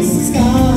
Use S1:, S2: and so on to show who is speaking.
S1: The sky.